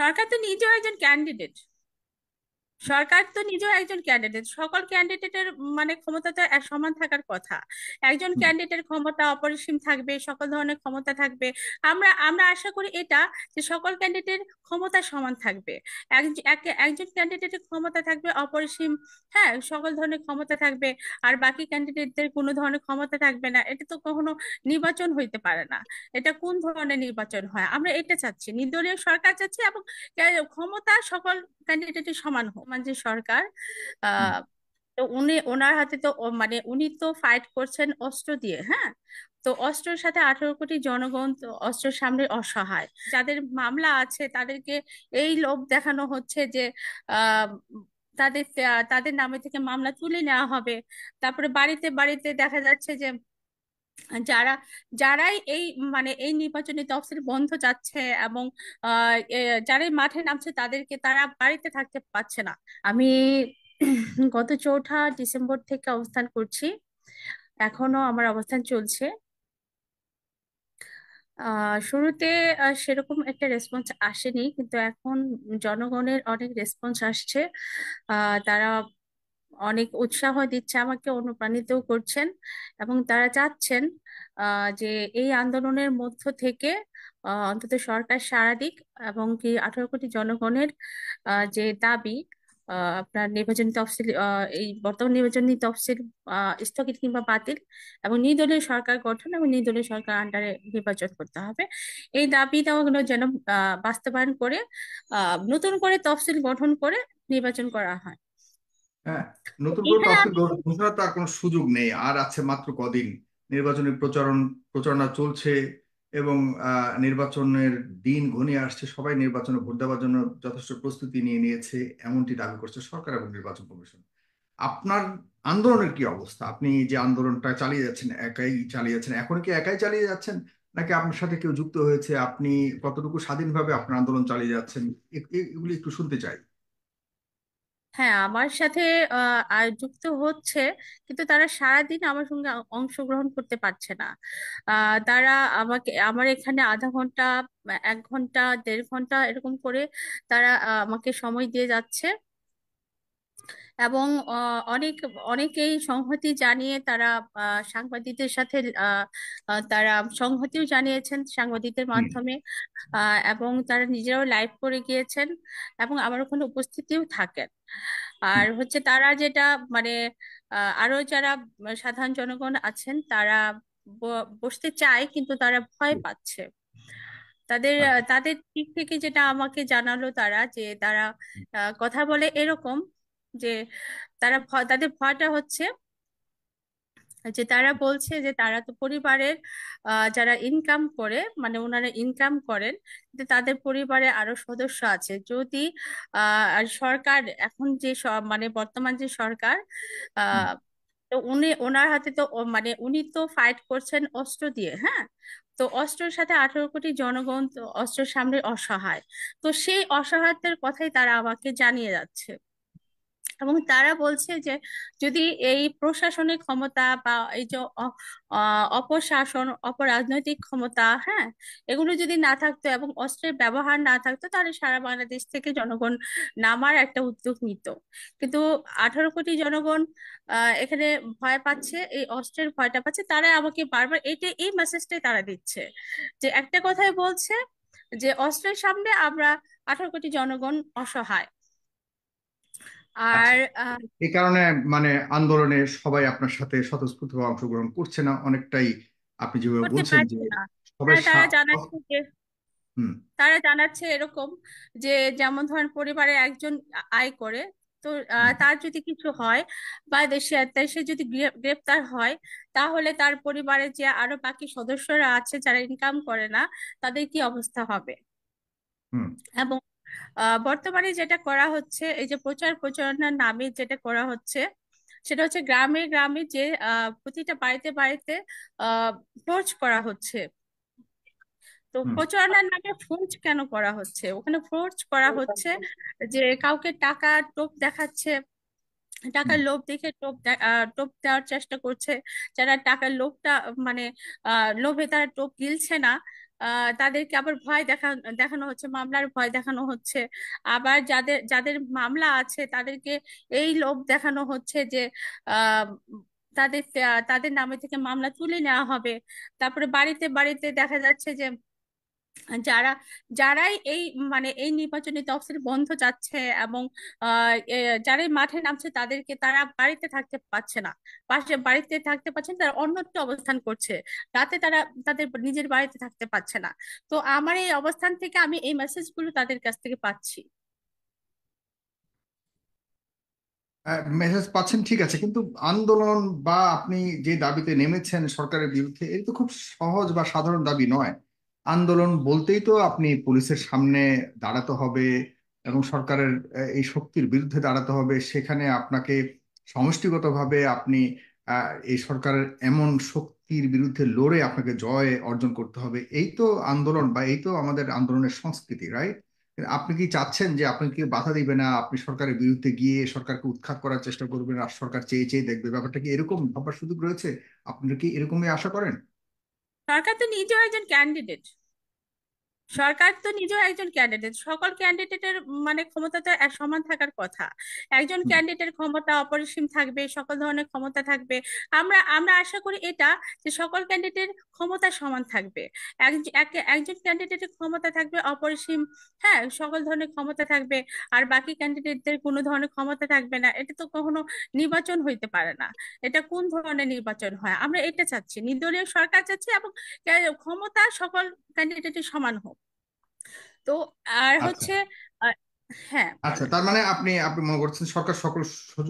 সরকার তো নিজেও একজন ক্যান্ডিডেট সরকার তো নিজেও একজন ক্যান্ডিডেট সকল ক্যান্ডিডেটের মানে ক্ষমতা তো সমান থাকার কথা। একজন ক্যান্ডিডেটের ক্ষমতা অপরিসীম থাকবে সকল ধরনের ক্ষমতা থাকবে। আমরা আমরা আশা করি এটা যে সকল ক্যান্ডিডেটের ক্ষমতা সমান থাকবে। এক- এক- একজন ক্যান্ডিডেটের ক্ষমতা থাকবে অপরিসীম হ্যাঁ সকল ধরনের ক্ষমতা থাকবে আর বাকি ক্যান্ডিডেটদের কোনো ধরনের ক্ষমতা থাকবে না। এটা তো কখনো নির্বাচন হইতে পারে না। এটা কোন ধরনের নির্বাচন হয়? আমরা এটা চাচ্ছি। নির্দলীয় সরকার চাচ্ছি এবং ক্ষমতা সকল ক্যান্ডিডেটের সমান হোক। মানে যে সরকার তো উনি ওনার হাতে তো মানে উনি তো ফাইট করছেন অস্ত্র দিয়ে হ্যাঁ? তো অস্ত্রের সাথে আঠারো কোটি জনগণ তো অস্ত্রের সামনে অসহায়। যাদের মামলা আছে তাদেরকে এই লোভ দেখানো হচ্ছে যে আহ তাদের তাদের নামে থেকে মামলা তুলে নেওয়া হবে। তারপরে বাড়িতে বাড়িতে দেখা যাচ্ছে যে যারা, যারাই এই মানে এই নির্বাচনী তফসিল বন্ধ যাচ্ছে এবং যারাই মাঠে নামছে তাদেরকে তারা বাড়িতে থাকতে পারছে না। আমি গত চৌঠা ডিসেম্বর থেকে অবস্থান করছি। এখনও আমার অবস্থান চলছে। শুরুতে সেরকম একটা রেসপন্স আসেনি, কিন্তু এখন জনগণের অনেক রেসপন্স আসছে। তারা অনেক উৎসাহ দিচ্ছে, আমাকে অনুপ্রাণিতও করছেন এবং তারা চাচ্ছেন যে এই আন্দোলনের মধ্য থেকে অন্তত সরকার সাড়া দিক এবং কি আঠারো কোটি জনগণের যে দাবি আপনার নির্বাচনী তফসিল এই বর্তমান নির্বাচনী তফসিল স্থগিত কিংবা বাতিল এবং নির্দলীয় সরকার গঠন এবং নির্দলীয় সরকার আন্ডারে নির্বাচন করতে হবে। এই দাবি দেওয়াগুলো যেন বাস্তবায়ন করে নতুন করে তফসিল গঠন করে নির্বাচন করা হয়। হ্যাঁ নতুন করে তফসিল আমি ঘোষণা তো আর কোনো সুযোগ নেই আর আছে মাত্র কদিন। নির্বাচনী প্রচারণ প্রচারণা চলছে এবং নির্বাচনের দিন ঘনিয়ে আসছে। সবাই নির্বাচনে ভোট দেওয়ার জন্য যথেষ্ট প্রস্তুতি নিয়ে নিয়েছে এমনটি দাবি করছে সরকার এবং নির্বাচন কমিশন। আপনার আন্দোলনের কি অবস্থা? আপনি যে আন্দোলনটা চালিয়ে যাচ্ছেন একাই চালিয়ে যাচ্ছেন এখন কি একাই চালিয়ে যাচ্ছেন? নাকি আপনার সাথে কেউ যুক্ত হয়েছে? আপনি কতটুকু স্বাধীনভাবে আপনার আন্দোলন চালিয়ে যাচ্ছেন? এগুলি একটু শুনতে চাই। হ্যাঁ আমার সাথে আহ, যুক্ত হচ্ছে কিন্তু তারা সারাদিন আমার সঙ্গে অংশগ্রহণ করতে পারছে না। আহ, তারা আমাকে আমার এখানে আধা ঘণ্টা এক ঘণ্টা দেড় ঘণ্টা এরকম করে তারা আমাকে সময় দিয়ে যাচ্ছে। এবং অনেক অনেকেই সংহতি জানিয়ে তারা আহ, সাংবাদিকদের সাথে তারা সংহতিও জানিয়েছেন সাংবাদিকদের মাধ্যমে এবং তারা নিজেরাও লাইভ করে গিয়েছেন এবং আমার ওখানে উপস্থিতিও থাকেন। আর হচ্ছে তারা যেটা মানে আহ, আরও যারা সাধারণ জনগণ আছেন তারা বসতে চায় কিন্তু তারা ভয় পাচ্ছে। তাদের আচ্ছা। তাদের দিক থেকে যেটা আমাকে জানালো তারা যে তারা আহ, কথা বলে এরকম যে তারা তাদের ভয়টা হচ্ছে যে তারা বলছে যে তারা তো পরিবারের আহ, যারা ইনকাম করে মানে ওনারা ইনকাম করেন তাদের পরিবারে আরও সদস্য আছে। যদি আহ সরকার এখন যে মানে বর্তমান যে সরকার আহ তো উনি ওনার হাতে তো মানে উনি তো ফাইট করছেন অস্ত্র দিয়ে হ্যাঁ? তো অস্ত্রের সাথে আঠারো কোটি জনগণ তো অস্ত্রের সামনে অসহায়। তো সেই অসহায়তার কথাই তারা আমাকে জানিয়ে যাচ্ছে। এবং তারা বলছে যে যদি এই প্রশাসনিক ক্ষমতা বা এই যে অপশাসন, অপরাজনৈতিক ক্ষমতা হ্যাঁ এগুলো যদি না থাকতো এবং অস্ত্রের ব্যবহার না থাকতো, তাহলে সারা বাংলাদেশ থেকে জনগণ নামার একটা উদ্যোগ নিত। কিন্তু আঠারো কোটি জনগণ এখানে ভয় পাচ্ছে, এই অস্ত্রের ভয়টা পাচ্ছে। তারা আমাকে বারবার এইটা, এই মেসেজটাই তারা দিচ্ছে যে একটা কথাই বলছে যে, অস্ত্রের সামনে আমরা আঠারো কোটি জনগণ অসহায়। আর এই কারণে মানে আন্দোলনে সবাই আপনার সাথে স্বতঃস্ফূর্তভাবে অংশগ্রহণ করছে না অনেকটাই আপনি যেভাবে বলছেন যে সবাই তারা জানাচ্ছে যে তারা জানাচ্ছে এরকম যে যেমন ধরেন পরিবারে একজন আয় করে তো তার যদি কিছু হয় বা দেশে সে যদি গ্রেপ্তার হয় তাহলে তার পরিবারের যে আরও বাকি সদস্যরা আছে যারা ইনকাম করে না তাদের কি অবস্থা হবে? হুম। এবং বর্তমানে যেটা করা হচ্ছে এই যে প্রচার প্রচারণার নামে যেটা করা হচ্ছে সেটা হচ্ছে গ্রামে গ্রামে যে প্রতিটা বাড়িতে বাড়িতে আহ করা হচ্ছে। তো প্রচারণার নামে ফোর্জ কেন করা হচ্ছে? ওখানে ফোর্জ করা হচ্ছে যে কাউকে টাকা টোপ দেখাচ্ছে টাকার লোভ দেখে টোপ টোপ দেওয়ার চেষ্টা করছে। যারা টাকার লোভটা মানে আহ লোভে তারা টোপ গিলছে না তাদেরকে আবার ভয় দেখা, দেখানো হচ্ছে, মামলার ভয় দেখানো হচ্ছে। আবার যাদের যাদের মামলা আছে, তাদেরকে এই লোভ দেখানো হচ্ছে যে তাদের তাদের নামে থেকে মামলা তুলে নেওয়া হবে। তারপরে বাড়িতে বাড়িতে দেখা যাচ্ছে যে যারা, যারাই এই মানে এই নির্বাচনী তফসিল বন্ধ যাচ্ছে এবং যারাই মাঠে নামছে তাদেরকে তারা বাড়িতে থাকতে পারছে না। পাশে বাড়িতে থাকতে পারছে না, তারা অন্যত্র অবস্থান করছে। রাতে তারা, তাদের নিজের বাড়িতে থাকতে পারছে না। তো আমার এই অবস্থান থেকে আমি এই মেসেজগুলো তাদের কাছ থেকে পাচ্ছি। মেসেজ পাচ্ছেন, ঠিক আছে। কিন্তু আন্দোলন বা আপনি যে দাবিতে নেমেছেন সরকারের বিরুদ্ধে, এটা তো খুব সহজ বা সাধারণ দাবি নয়। আন্দোলন বলতেই তো আপনি পুলিশের সামনে দাঁড়াতে হবে এবং সরকারের এই শক্তির বিরুদ্ধে দাঁড়াতে হবে। সেখানে আপনাকে সমষ্টিগতভাবে আপনি এই সরকারের এমন শক্তির বিরুদ্ধে লড়ে আপনাকে জয় অর্জন করতে হবে। এই তো আন্দোলন বা এই তো আমাদের আন্দোলনের সংস্কৃতি রাইট আপনি কি চাচ্ছেন যে আপনি কি বাধা দিবে না? আপনি সরকারের বিরুদ্ধে গিয়ে সরকারকে উৎখাত করার চেষ্টা করবেন আর সরকার চেয়ে চেয়ে দেখবে? ব্যাপারটা কি এরকম ভাবার সুযোগ রয়েছে? আপনারা কি এরকমই আশা করেন? সরকার তো নিজেও একজন ক্যান্ডিডেট সরকার তো নিজেও একজন ক্যান্ডিডেট সকল ক্যান্ডিডেটের মানে ক্ষমতা তো সমান থাকার কথা। একজন ক্যান্ডিডেটের ক্ষমতা অপরিসীম থাকবে সকল ধরনের ক্ষমতা থাকবে। আমরা আমরা আশা করি এটা যে সকল ক্যান্ডিডেটের ক্ষমতা সমান থাকবে। এক- এক- একজন ক্যান্ডিডেটের ক্ষমতা থাকবে অপরিসীম হ্যাঁ সকল ধরনের ক্ষমতা থাকবে আর বাকি ক্যান্ডিডেটদের কোনো ধরনের ক্ষমতা থাকবে না। এটা তো কখনো নির্বাচন হইতে পারে না। এটা কোন ধরনের নির্বাচন হয়? আমরা এটা চাচ্ছি। নির্দলীয় সরকার চাচ্ছি এবং ক্ষমতা সকল ক্যান্ডিডেটের সমান হোক। তো আর আচ্ছা। হচ্ছে হ্যাঁ। আচ্ছা তার মানে আপনি আপনি মনে করছেন সরকার সকল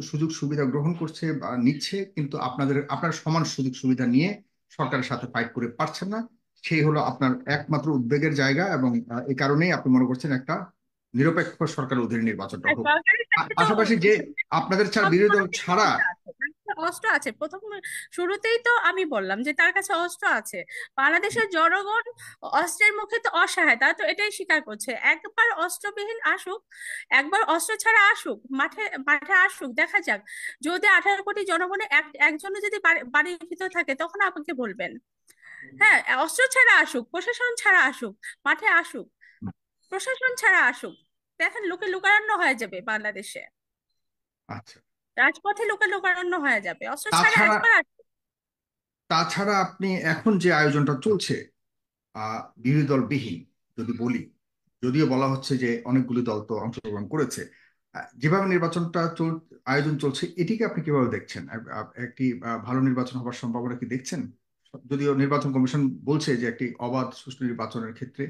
সুযোগ সুবিধা গ্রহণ করছে বা নিচ্ছে কিন্তু আপনাদের আপনার সমান সুযোগ সুবিধা নিয়ে সরকারের সাথে ফাইট করে পারছেন না। সেই হলো আপনার একমাত্র উদ্বেগের জায়গা এবং এই কারণেই আপনি মনে করছেন একটা নিরপেক্ষ সরকার অধীনে নির্বাচনটা হোক। পাশাপাশি যে আপনাদের ছাড়া বিরোধী দল ছাড়া অস্ত্র আছে। প্রথম শুরুতেই তো আমি বললাম যে তার কাছে অস্ত্র আছে। বাংলাদেশের জনগণ অস্ত্রের মুখে তো অসহায়, তারা তো এটাই স্বীকার করছে। একবার অস্ত্রবিহীন আসুক, একবার অস্ত্র ছাড়া আসুক, মাঠে মাঠে আসুক, দেখা যাক। যদি আঠারো কোটি জনগণের এক, একজনও যদি বাড়ি- বাড়ির ভিতর থাকে, তখন আমাকে বলবেন। হ্যাঁ অস্ত্র ছাড়া আসুক, প্রশাসন ছাড়া আসুক, মাঠে আসুক, প্রশাসন ছাড়া আসুক, দেখেন লোকে লোকারণ্য হয়ে যাবে বাংলাদেশে। আচ্ছা। রাজপথে লোকে লোকারণ্য হয়ে যাবে অস্ত্র ছাড়া তাছাড়া আসুক তাছাড়া আপনি এখন যে আয়োজনটা চলছে বিরোধী দল বিহীন যদি বলি যদিও বলা হচ্ছে যে অনেকগুলো দল তো অংশগ্রহণ করেছে যেভাবে নির্বাচনটা চল আয়োজন চলছে এটিকে আপনি কীভাবে দেখছেন? একটি ভালো নির্বাচন হবার সম্ভাবনা কি দেখছেন? যদিও নির্বাচন কমিশন বলছে যে একটি অবাধ সুষ্ঠু নির্বাচনের ক্ষেত্রে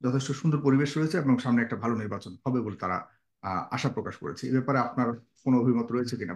যথেষ্ট সুন্দর পরিবেশ রয়েছে এবং সামনে একটা ভালো নির্বাচন হবে বলে তারা আহ, আশা প্রকাশ করেছে। এ ব্যাপারে আপনার কোনো অভিমত রয়েছে কিনা?